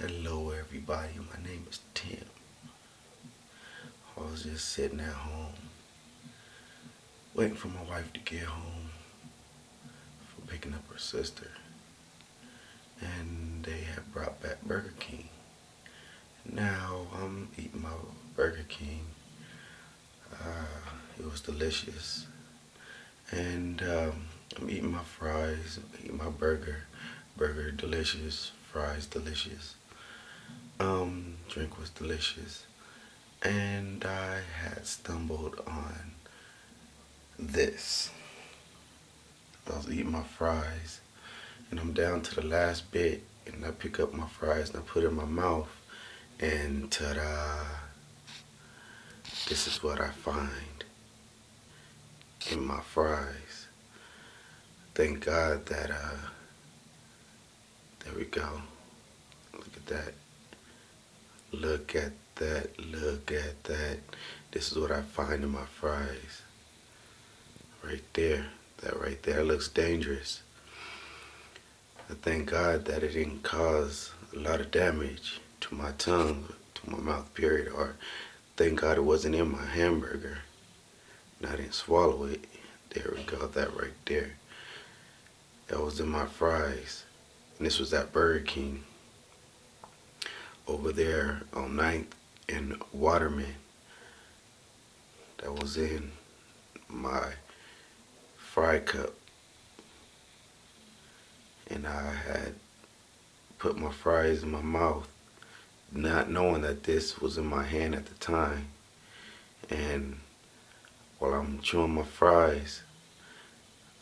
Hello everybody, my name is Tim. I was just sitting at home, waiting for my wife to get home for picking up her sister. And they had brought back Burger King. Now I'm eating my Burger King. Uh, it was delicious. And um, I'm eating my fries, eating my burger. Burger delicious, fries delicious. Um, drink was delicious. And I had stumbled on this. I was eating my fries and I'm down to the last bit and I pick up my fries and I put it in my mouth and ta-da this is what I find in my fries thank God that uh there we go look at that look at that look at that this is what I find in my fries right there that right there looks dangerous I thank God that it didn't cause a lot of damage to my tongue, to my mouth, period. Or thank God it wasn't in my hamburger and I didn't swallow it. There we go, that right there. That was in my fries. And this was at Burger King over there on 9th and Waterman. That was in my fry cup and I had put my fries in my mouth, not knowing that this was in my hand at the time. And while I'm chewing my fries,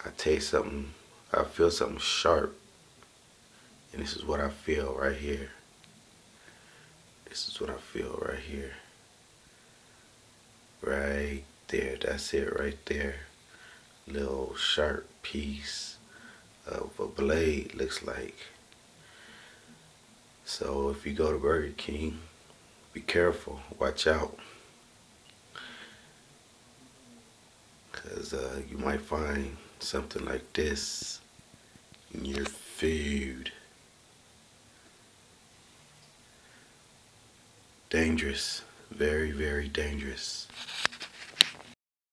I taste something, I feel something sharp. And this is what I feel right here. This is what I feel right here. Right there, that's it right there. Little sharp piece of a blade looks like. So if you go to Burger King, be careful, watch out. Because uh, you might find something like this in your food. Dangerous, very, very dangerous.